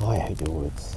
I hate the woods.